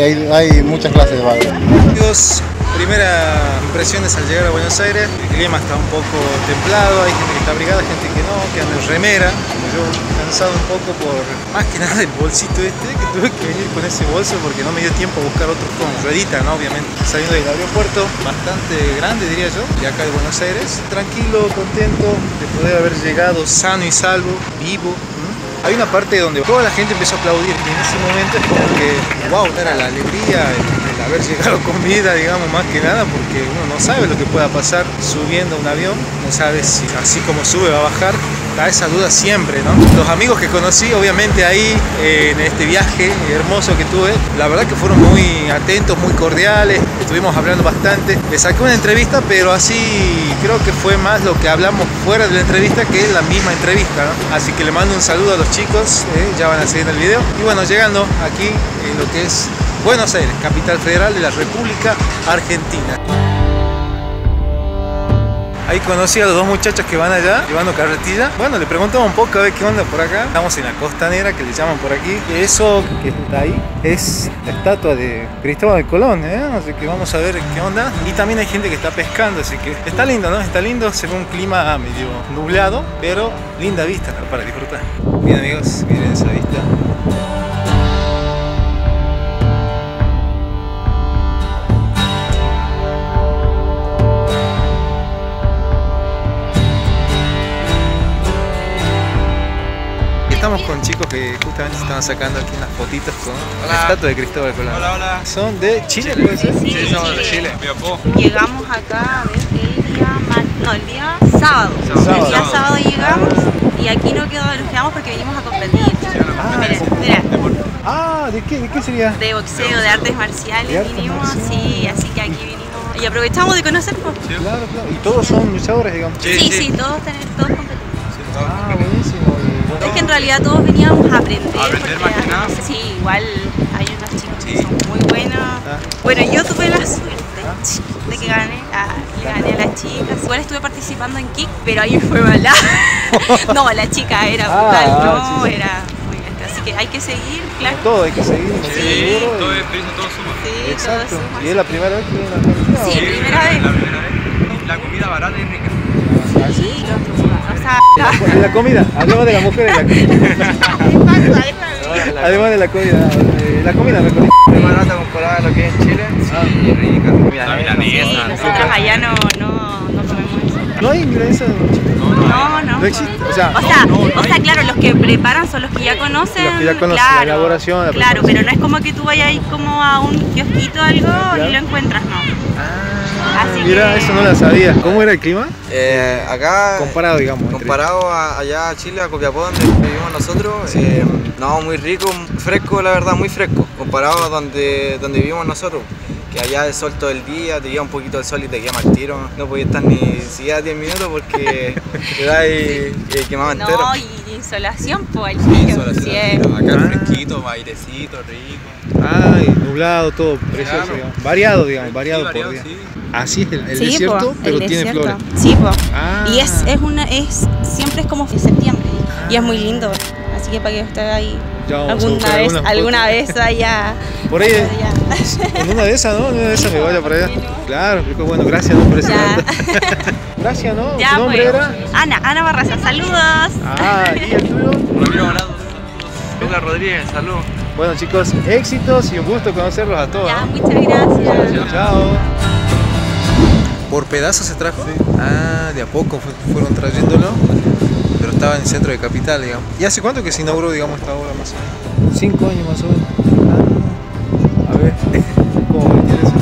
hay, hay muchas clases de bagre. Amigos, primera impresiones al llegar a Buenos Aires, el clima está un poco templado, hay gente que está abrigada, gente que no, que anda en remera, como yo cansado un poco por más que nada el bolsito este, que tuve que venir con ese bolso porque no me dio tiempo a buscar otro con ruedita, ¿no? Obviamente, saliendo del aeropuerto, bastante grande diría yo, de acá de Buenos Aires, tranquilo, contento de poder haber llegado sano y salvo, vivo, hay una parte donde toda la gente empezó a aplaudir en ese momento es como que, wow, era la alegría, el, el haber llegado con vida, digamos, más que nada, porque uno no sabe lo que pueda pasar subiendo a un avión, no sabe si así como sube va a bajar, da esa duda siempre, ¿no? Los amigos que conocí, obviamente ahí, eh, en este viaje hermoso que tuve, la verdad que fueron muy atentos, muy cordiales, estuvimos hablando bastante, le saqué una entrevista, pero así creo que fue más lo que hablamos fuera de la entrevista que la misma entrevista, ¿no? Así que le mando un saludo a los chicos, eh, ya van a seguir el video. Y bueno, llegando aquí en lo que es Buenos Aires, capital federal de la República Argentina. Ahí conocí a los dos muchachos que van allá llevando carretilla. Bueno, le preguntamos un poco a ver qué onda por acá. Estamos en la costanera que le llaman por aquí. Eso que está ahí es la estatua de Cristóbal Colón, ¿eh? Así que vamos a ver qué onda. Y también hay gente que está pescando, así que está lindo, ¿no? Está lindo, se ve un clima medio nublado, pero linda vista para disfrutar. Bien amigos, miren esa vista. Estamos con chicos que justamente se estaban sacando aquí unas fotitos con la estatua de Cristóbal Colón. Hola, hola. ¿Son de Chile, puede ser? Sí, somos de Chile. Llegamos acá, a ver, el día, no, el día sábado. Sábado. El día sábado llegamos y aquí no quedó, nos quedamos porque venimos a competir. Mira, mira, Ah, ¿de qué, ¿de qué sería? de boxeo, de artes marciales De artes vinimos, marciales. sí, así que aquí vinimos y aprovechamos de conocer. pues. Claro, claro. Y todos son luchadores, digamos. Sí, Sí, sí. sí, todos, tenemos, todos competimos. Ah, buenísimo. Es que en realidad todos veníamos a aprender. A aprender porque más que nada. Sí, igual hay unas chicas Sí. que son muy buenas. Ah. Bueno, yo tuve la suerte de que gané, a, le gané a las chicas. Igual estuve participando en kick, pero ahí fue mala. no, la chica era Ah, brutal, ah, no, sí, sí. era muy bien. Así que hay que seguir, claro. Todo hay que seguir. Sí, todo experiencia, todo suma. Sí, todo Exacto. suma. ¿Y es la primera vez que viene a Argentina? Sí, primera vez. La primera vez. La comida barata y rica. ¿Ah, sí? Los- sea, La, la comida, hablemos de la mujer y la Además de la comida, eh, la comida mejor. Es barata comparada a lo que es en Chile. Sí, rica. Mira, La sí, milanesa. nosotros allá no, no, no comemos eso. No hay milanesa en Chile. No, no. No existe, o sea, O sea, o sea, claro, los que preparan son los que ya conocen. Los que ya conocen claro, la elaboración, la Claro, pero no es como que tú vayas ahí como a un kiosquito o algo y lo encuentras, no. Así Mira, que- eso no la sabía. ¿Cómo era el clima? Eh, acá, Comparado, digamos. entre- comparado a, allá a Chile, a Copiapó, donde vivimos nosotros, eh, no, muy rico, fresco, la verdad, muy fresco. Comparado a donde, donde vivimos nosotros. Que allá el sol todo el día, te lleva un poquito el sol y te quema el tiro. No podías estar ni siquiera 10 minutos porque te da ahí eh, quemado entero. No, y insolación, pues, Sí, siempre. Acá Ah. fresquito, airecito, rico. Ay, nublado, todo precioso, Claro. digamos. Variado, digamos, variado, Sí, variado, por día. sí. Así es el, el Sí, desierto, po, pero el tiene desierto. flores. Sí, po. Ah. Y es, es una, es, siempre es como septiembre. Y es muy lindo. Así que para que usted ahí alguna vez, alguna vez vaya. Por ahí, en una de esas, ¿no? En una de esas me vaya para allá. Claro, bueno, gracias ¿no? por ese. Gracias, ¿no? Ya, ¿Tu nombre pues. era? Ana, Ana Barraza, saludos. Ah, ¿y el tuyo? Ramiro Volado, Douglas Rodríguez, salud. Bueno chicos, éxitos y un gusto conocerlos a todos. Muchas gracias. Chao. ¿Por pedazos se trajo? Ah, de a poco fu- fueron trayéndolo, pero estaba en el centro de capital, digamos. ¿Y hace cuánto que se inauguró, digamos, esta obra más o menos? Cinco años más o menos. Ah, a ver, ¿cómo ven eso?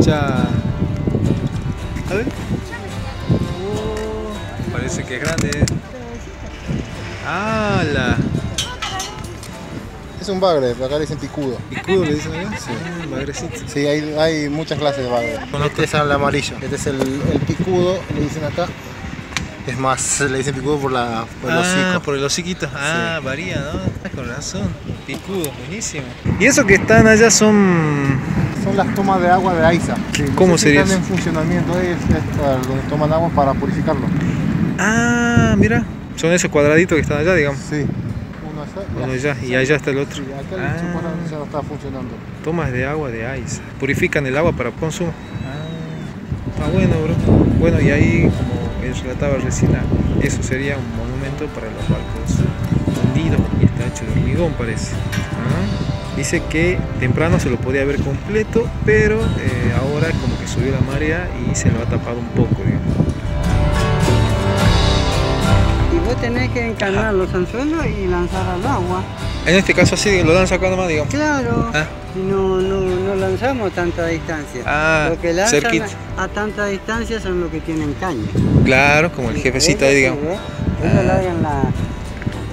Ya. A ver. Oh, parece que es grande. Es un bagre, acá le dicen picudo. ¿Picudo le dicen acá? Sí, bagrecito. Sí, hay, hay muchas clases de bagre. Este es el amarillo. Este es el, el picudo, le dicen acá. Es más, le dicen picudo por, la, por el ah, hocico. por el hociquito. Ah, varía, ¿no? Ah, con razón. Picudo, buenísimo. ¿Y eso que están allá son...? Son las tomas de agua de AISA. Sí, ¿Cómo no sé si Están eso? en funcionamiento, es, donde toman agua para purificarlo. Ah, mira. Son esos cuadraditos que están allá, digamos. Sí. Uno allá. Y allá está el otro. Y acá Ah. ya no está funcionando. Tomas de agua de ICE. Purifican el agua para consumo. Ah, está bueno, bro. Bueno, y ahí, como él relataba recién, ah, eso sería un monumento para los barcos hundidos y está hecho de hormigón, parece. Ah, Dice que temprano se lo podía ver completo, pero eh, ahora como que subió la marea y se lo ha tapado un poco, digamos. Vos tenés que encarnar los anzuelos y lanzar al agua. En este caso así lo dan sacando más, digamos. Claro, Ah. no, no, no lanzamos a tanta distancia. Ah, lo que lanzan cerquita. a tanta distancia son los que tienen caña. Claro, como el jefecito ahí, digamos. Ellos, ellos Ah. largan la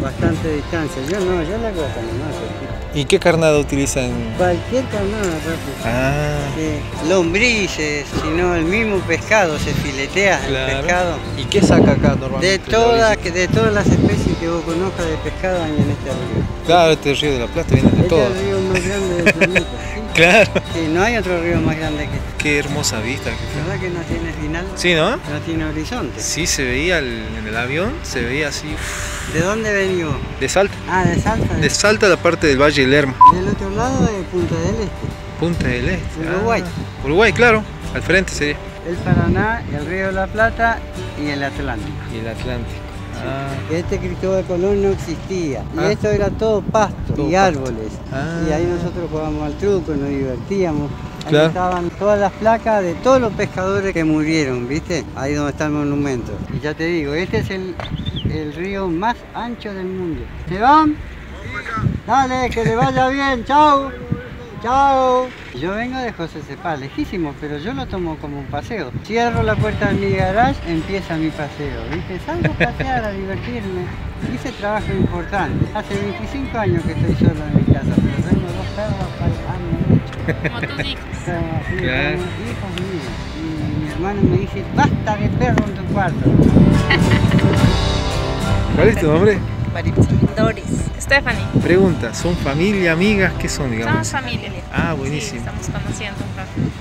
bastante distancia. Yo no, yo largo hasta nomás. cerquita. ¿Y qué carnada utilizan? Cualquier carnada, rápido. Ah, Sí, lombrices, sino el mismo pescado, se filetea el claro. pescado. ¿Y qué saca acá normalmente? De la todas, de todas las especies que vos conozcas de pescado hay en este río. Claro, este río de la Plata viene de Este todo. es el río más grande del planeta. Claro. Sí, no hay otro río más grande que este. Qué hermosa vista. que. ¿Verdad que no tiene final? Sí, ¿no? No tiene horizonte. Sí, se veía el- en el avión, se veía así, ¿De dónde venimos? de Salta. Ah, de Salta. De Salta la parte del Valle del Lerma, Del otro lado de Punta del Este. Punta del Este. Uruguay. Ah, Uruguay, claro, al frente sería. El Paraná, el río de la Plata y el Atlántico. Y el Atlántico. Ah, Este Cristóbal Colón no existía. Y Ah. esto era todo pasto Todo y pasto. árboles. Ah. Y ahí nosotros jugábamos al truco, nos divertíamos. Ahí estaban todas las placas de todos los pescadores que murieron, ¿viste? Ahí donde está el monumento. Y ya te digo, este es el, el río más ancho del mundo. ¿Se van? Dale, que le vaya bien, chao. Chao. Yo vengo de José Cepal, lejísimo, pero yo lo tomo como un paseo. Cierro la puerta de mi garage, empieza mi paseo, ¿viste? Salgo a pasear, a divertirme. Hice trabajo importante. Hace 25 años que estoy solo en mi casa, pero tengo dos perros para mucho. Como tus hijos. Claro. como hijos míos. Y mi hermano me dice, basta de perro en tu cuarto. ¿Cuál es tu nombre? Doris. Stephanie. Pregunta, ¿son familia, amigas? ¿Qué son, digamos? Somos familia. Ah, Sí, buenísimo. estamos conociendo.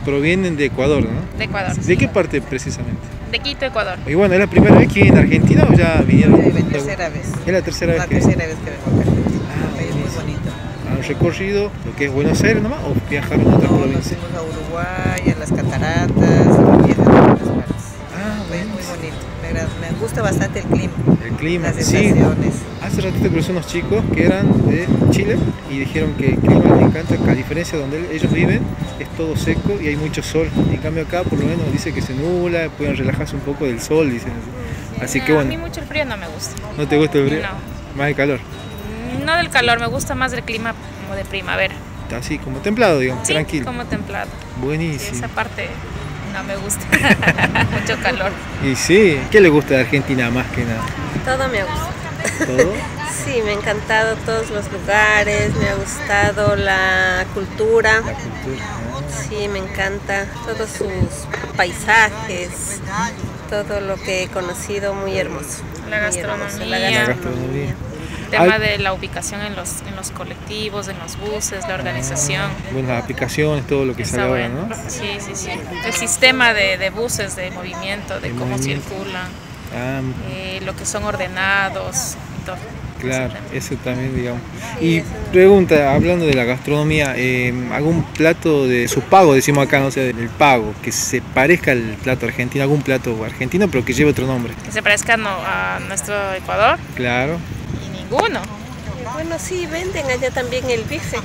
Provienen de Ecuador, ¿no? De Ecuador. ¿De qué parte precisamente? De Quito, Ecuador. Y bueno, ¿es la primera vez que vienen a Argentina o ya vinieron? Es la tercera vez. Es la tercera vez La que tercera vez que vengo acá. Ah, país muy bonito. han recorrido lo que es Buenos Aires nomás o viajaron a otras No, nos provincias. fuimos a Uruguay, a las cataratas, a otras partes. Ah, país muy bonito. Me, agrada- me gusta bastante el clima, El clima, las sí. estaciones. Hace ratito cruzó unos chicos que eran de Chile y dijeron que el clima les encanta, que a diferencia de donde ellos viven, es todo seco y hay mucho sol. En cambio acá por lo menos dice que se nubla, pueden relajarse un poco del sol, dicen. Así que No, A mí bueno, mucho el frío no me gusta. ¿no te gusta el frío? No. Más el calor. No del calor, me gusta más el clima como de primavera. Así como templado, digamos, Sí, tranquilo. como templado. Sí, Buenísimo. esa parte no me gusta. mucho calor. Y sí, ¿qué le gusta de Argentina más que nada? Todo me ha gustado. ¿Todo? Sí, me ha encantado todos los lugares, me ha gustado la cultura. La cultura. ah. Sí, me encanta todos sus paisajes, todo lo que he conocido, muy hermoso. La muy hermoso, gastronomía. la gastronomía. El tema Ay. de la ubicación en los, en los colectivos, en los buses, la organización. Bueno, las aplicaciones, todo lo que Está sale ahora. ¿no? Sí, sí, sí. El sistema de, de buses, de movimiento, de El cómo movimiento. circulan, Ah, eh, lo que son ordenados y todo. Claro, eso también, digamos. Sí, Y eso. pregunta, hablando de la gastronomía, eh, ¿algún plato de su pago, decimos acá, no sé, del pago, que se parezca al plato argentino, algún plato argentino, pero que lleve otro nombre? Que se parezca no- a nuestro Ecuador Claro. y ninguno. Bueno, sí, venden allá también el bife.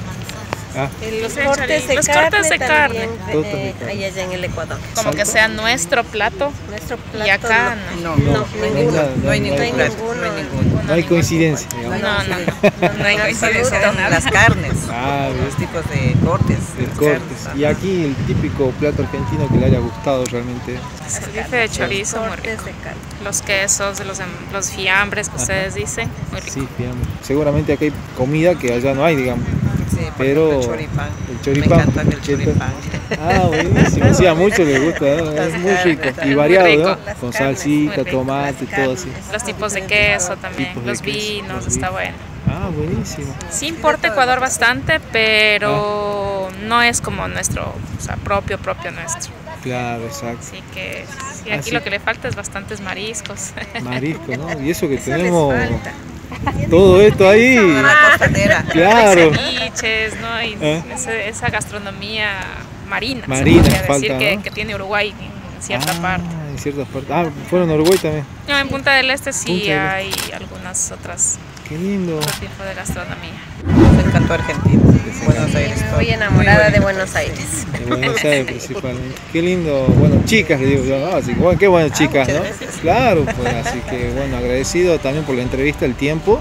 Ah, Los cortes de los carne cortes de también, carne. eh, Cortes hay allá en el Ecuador. Como que sea nuestro plato Nuestro plato y acá no. no. No, No, no, hay ninguno. ningún- no hay ninguno. no hay ninguno. no hay coincidencia. No, no, no, no hay coincidencia. Las carnes, Ah, los tipos de cortes. Carnes, Y aquí el típico plato argentino que le haya gustado realmente. El bife de chorizo, muy rico. Cortes de carne. Los quesos, los, em- los fiambres que ustedes dicen, muy rico. Sí, digamos. Seguramente acá hay comida que allá no hay, digamos. Sí, Pero el choripán. el choripán. Me encanta el choripán. Ah, buenísimo. Sí, a muchos les gusta, ¿no? es muy rico. Y variado, rico. ¿no? Las Con salsita, rico. tomate, todo así. Los tipos de queso también, de los queso, vinos, los está bueno. Ah, buenísimo. Sí importa Ecuador bastante, pero no es como nuestro, o sea, propio, propio nuestro. Claro, exacto. Así que sí, aquí Así- lo que le falta es bastantes mariscos. Marisco, ¿no? Y eso que Eso les tenemos falta. todo esto ahí. Claro. ceviches, ¿no? Y ¿Eh? esa gastronomía marina, Marina, se podría decir, que, tiene Uruguay en cierta Ah, parte. En ciertas partes. Ah, fueron a Uruguay también. No, en Punta del Este sí Punta del hay algunas otras Qué lindo. otro tipo de gastronomía. Me encantó Argentina. Buenos Aires. Muy enamorada de Buenos Aires. De Buenos Aires principalmente. Qué lindo. Bueno, chicas, le digo yo. ¿no? Así que, bueno, qué buenas chicas, ¿no? gracias. Claro, pues así que bueno, agradecido también por la entrevista, el tiempo.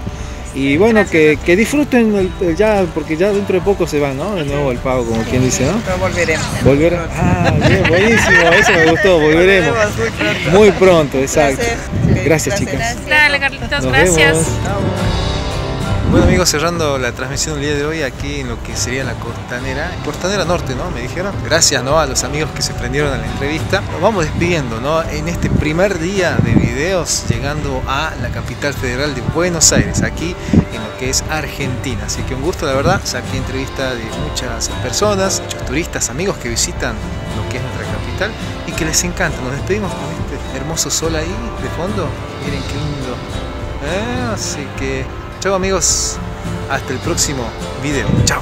Y bueno, que, que disfruten el- el ya, porque ya dentro de poco se va, ¿no? De nuevo el pago, como quien dice, ¿no? Pero volveremos. Volver. Ah, bien, buenísimo, eso me gustó, volveremos. Volveremos muy pronto. Muy pronto, exacto. Gracias, chicas. Dale, Carlitos, Nos gracias. Bueno amigos, cerrando la transmisión del día de hoy aquí en lo que sería la costanera, costanera norte, ¿no? Me dijeron. Gracias, ¿no? A los amigos que se prendieron a la entrevista. Nos vamos despidiendo, ¿no? En este primer día de videos llegando a la capital federal de Buenos Aires, aquí en lo que es Argentina. Así que un gusto, la verdad. Saqué entrevista de muchas personas, muchos turistas, amigos que visitan lo que es nuestra capital y que les encanta. Nos despedimos con este hermoso sol ahí de fondo. Miren qué lindo. ¿Eh? Así que, Chao amigos, hasta el próximo video. Chao.